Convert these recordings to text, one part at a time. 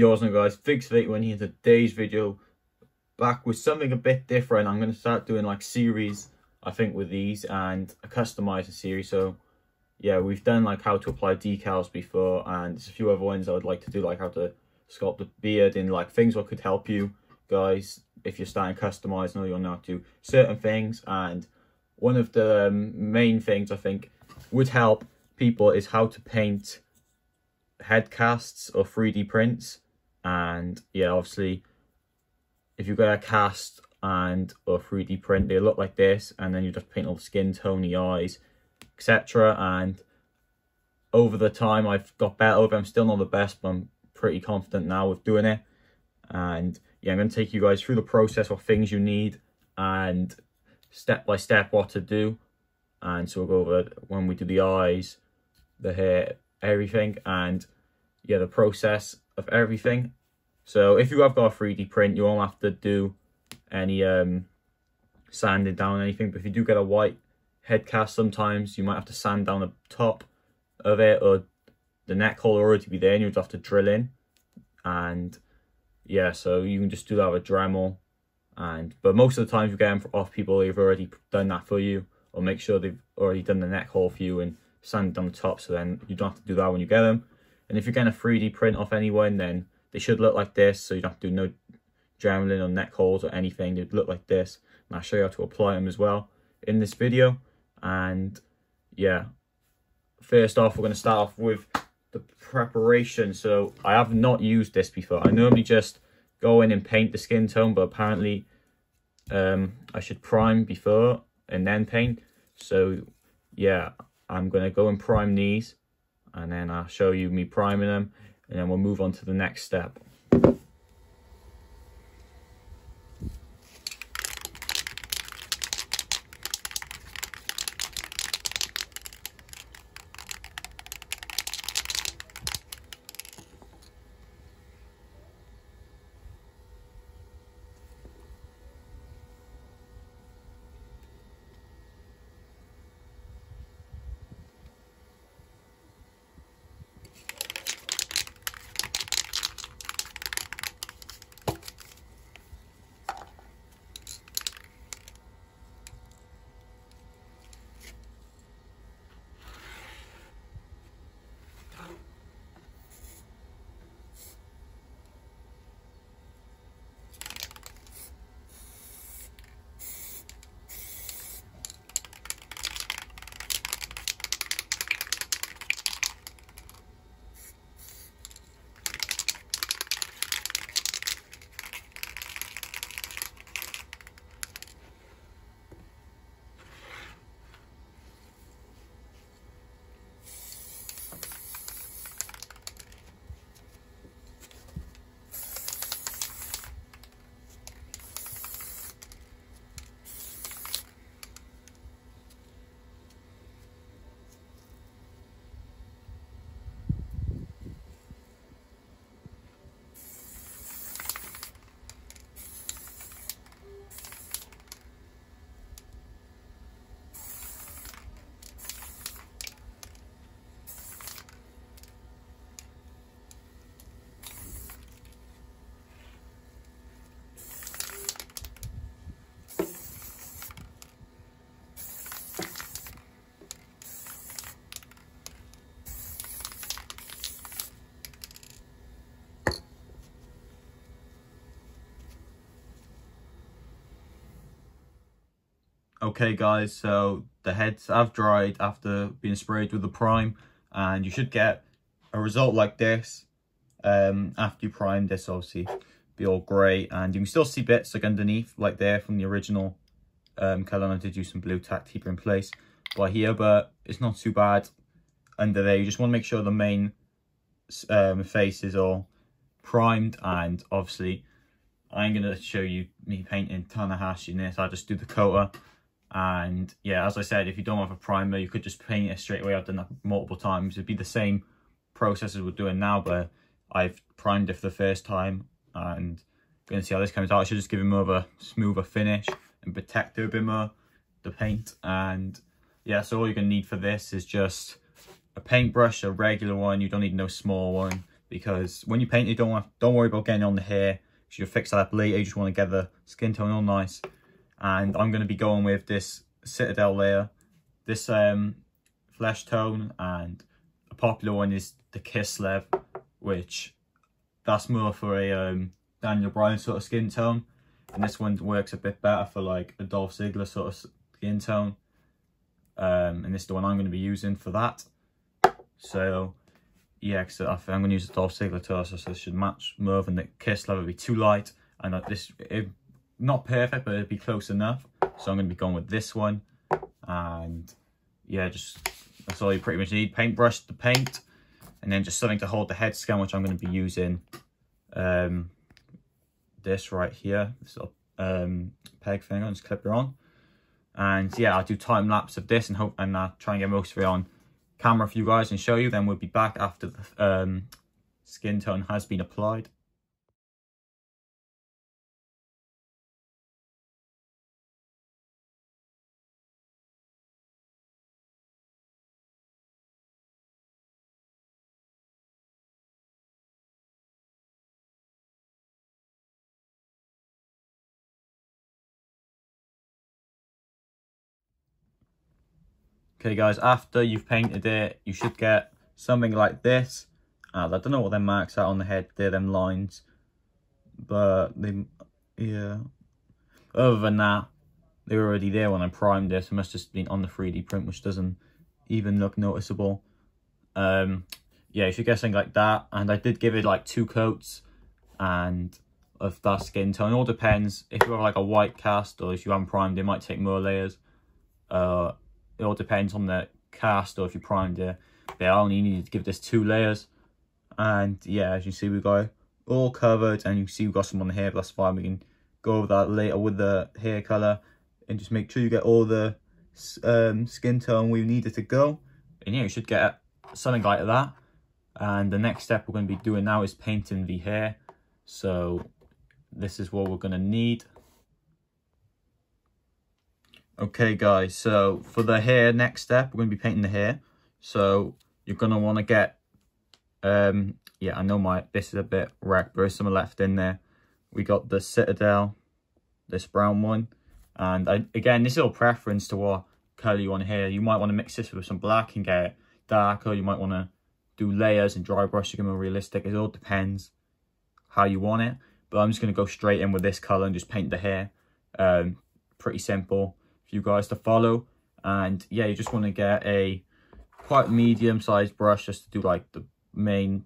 yours now guys, Fix Fate when here today's video back with something a bit different. I'm going to start doing like series, I think, with these and a customizer series. So yeah, we've done like how to apply decals before and there's a few other ones I would like to do like how to sculpt the beard and like things that could help you guys if you're starting customizing or you're not to certain things and one of the um, main things I think would help people is how to paint head casts or 3D prints and yeah obviously if you've got a cast and or 3D print they look like this and then you just paint all the skin tone the eyes etc and over the time I've got better I'm still not the best but I'm pretty confident now with doing it. And yeah I'm going to take you guys through the process of things you need and step by step what to do. And so we'll go over when we do the eyes the hair everything. And yeah the process of everything. So if you have got a 3d print you won't have to do any um sanding down anything but if you do get a white head cast sometimes you might have to sand down the top of it or the neck hole already be there and you just have to drill in. And yeah so you can just do that with Dremel. And but most of the times you get them off people they've already done that for you or make sure they've already done the neck hole for you and sanded down the top so then you don't have to do that when you get them and if you're getting a 3d print off anyone then they should look like this so you don't have to do no dremeling or neck holes or anything. They'd look like this and i'll show you how to apply them as well in this video. And yeah. First off we're going to start off with the preparation. So i have not used this before. I normally just go in and paint the skin tone but apparently um i should prime before and then paint. So yeah i'm going to go and prime these and then i'll show you me priming them and then we'll move on to the next step Okay guys, so the heads have dried after being sprayed with the prime and you should get a result like this um, after you prime this obviously be all grey and you can still see bits like underneath like there from the original um, colour I did use some blue tack to keep it in place. By here but it's not too bad under there. You just want to make sure the main um, face is all primed and obviously I'm going to show you me painting Tanahashi in this. I just do the coater and yeah, as I said, if you don't have a primer, you could just paint it straight away. I've done that multiple times. It'd be the same process as we're doing now, but I've primed it for the first time and going to see how this comes out. I should just give it more of a smoother finish and protect it a bit more, the paint. And yeah, so all you're going to need for this is just a paintbrush, a regular one. You don't need no small one. because when you paint you don't have, don't worry about getting on the hair because you'll fix that up later you just want to get the skin tone all nice and I'm going to be going with this Citadel layer. This um flesh tone and a popular one is the Kiss Kislev which that's more for a um, Daniel Bryan sort of skin tone. And this one works a bit better for like a Dolph Ziggler sort of skin tone. Um, and this is the one I'm going to be using for that. So yeah, because I think I'm going to use the Dolph Ziggler torso, so this should match more than the Kislev would be too light. And this, it, not perfect, but it'd be close enough. So I'm going to be going with this one. And yeah, just that's all you pretty much need. Paintbrush to paint. And then just something to hold the head scan, which I'm going to be using um, this right here. This little um, peg thing, I'll just clip it on. And yeah, I'll do time lapse of this and hope and uh, try and get most of it on camera for you guys and show you. Then we'll be back after the um, skin tone has been applied. Okay guys, after you've painted it, you should get something like this. I don't know what them marks are on the head, they're them lines. But they, yeah. Other than that, they were already there when I primed this. It must have just been on the 3D print, which doesn't even look noticeable. Um, yeah, if you should get something like that. And I did give it like two coats and of that skin tone. It all depends. If you have like a white cast or if you haven't primed, it might take more layers. Uh, it all depends on the cast or if you primed it. But I only needed to give this two layers. And yeah, as you see, we got all covered and you see we've got some on the hair, but that's fine. We can go over that later with the hair color and just make sure you get all the um, skin tone we needed to go. And yeah, you should get something like that. And the next step we're going to be doing now is painting the hair. So this is what we're going to need. Okay guys, so for the hair next step, we're going to be painting the hair. So you're going to want to get, um, yeah, I know my, this is a bit wrecked, but there's some left in there. We got the Citadel, this brown one. And I, again, this is all preference to what color you want here. You might want to mix this with some black and get it darker. You might want to do layers and dry brush to get more realistic. It all depends how you want it. But I'm just going to go straight in with this color and just paint the hair. Um, pretty simple for you guys to follow. And yeah, you just want to get a quite medium sized brush just to do like the main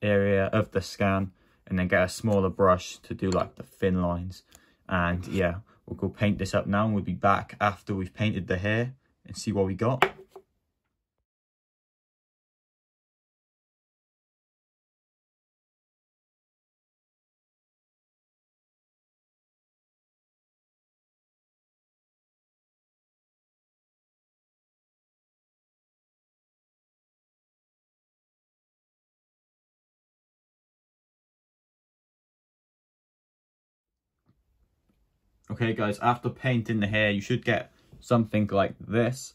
area of the scan and then get a smaller brush to do like the thin lines. And yeah, we'll go paint this up now and we'll be back after we've painted the hair and see what we got. Okay guys, after painting the hair, you should get something like this.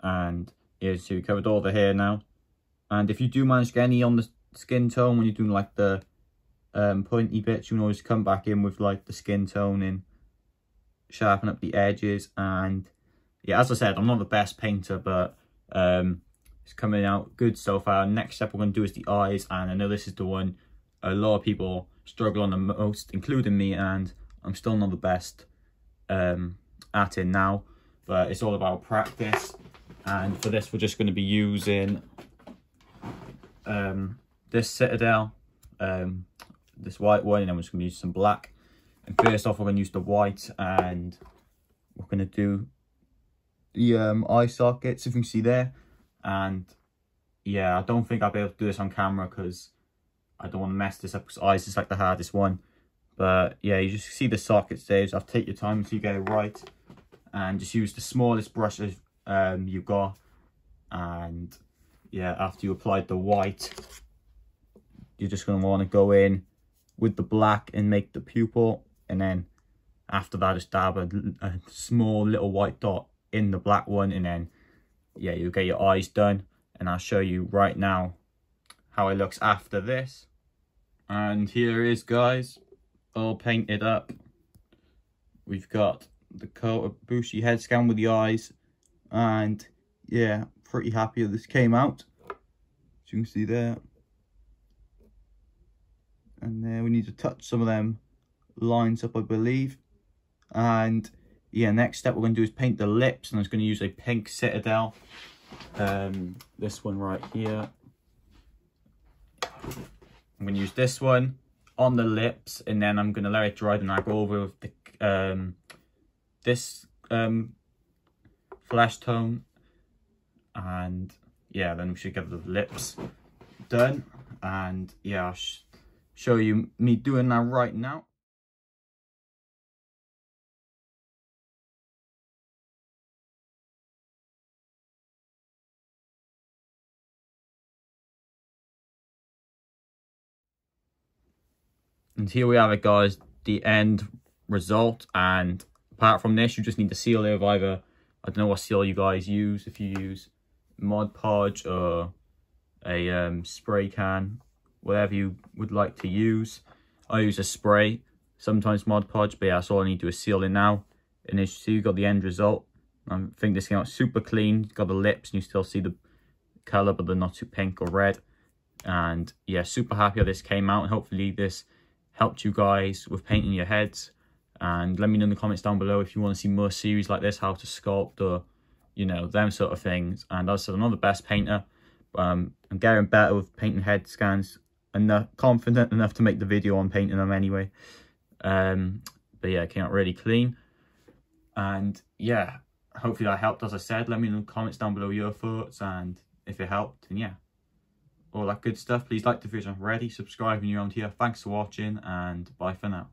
And yeah, so we covered all the hair now. And if you do manage to get any on the skin tone when you're doing like the um, pointy bits, you can always come back in with like the skin tone and sharpen up the edges. And yeah, as I said, I'm not the best painter, but um, it's coming out good so far. Next step we're going to do is the eyes. And I know this is the one a lot of people struggle on the most, including me. And I'm still not the best um, at it now, but it's all about practice. And for this, we're just going to be using um, this Citadel, um, this white one, and then we're just going to use some black. And first off, we're going to use the white, and we're going to do the um, eye sockets, if you can see there. And yeah, I don't think I'll be able to do this on camera because I don't want to mess this up because eyes is like the hardest one. But yeah, you just see the socket stage. I'll take your time until you get it right. And just use the smallest brushes um, you got. And yeah, after you applied the white, you're just going to want to go in with the black and make the pupil. And then after that, just dab a, a small little white dot in the black one. And then, yeah, you'll get your eyes done. And I'll show you right now how it looks after this. And here is guys, all painted up. We've got the Kota Ibushi head scan with the eyes. And yeah, pretty happy that this came out. As you can see there. And then we need to touch some of them lines up, I believe. And yeah, next step we're going to do is paint the lips. And I'm going to use a pink Citadel. Um, this one right here. I'm going to use this one on the lips and then I'm going to let it dry then I go over with the, um, this um, flesh tone and yeah then we should get the lips done and yeah I'll sh show you me doing that right now. And here we have it guys, the end result. And apart from this, you just need to seal it with either, I don't know what seal you guys use. If you use Mod Podge or a um, spray can, whatever you would like to use. I use a spray, sometimes Mod Podge, but yeah, that's all I need to do is seal it now. And as you see, you got the end result. I think this came out super clean. You've got the lips and you still see the colour, but they're not too pink or red. And yeah, super happy how this came out. And hopefully this helped you guys with painting your heads. And let me know in the comments down below if you want to see more series like this how to sculpt or you know them sort of things. And as I said I'm not the best painter um, I'm getting better with painting head scans enough confident enough to make the video on painting them anyway. Um, but yeah it came out really clean. And yeah hopefully that helped as I said. Let me know in the comments down below your thoughts and if it helped and yeah all that good stuff. Please like the video if you're ready, subscribe when you're on here. Thanks for watching and bye for now.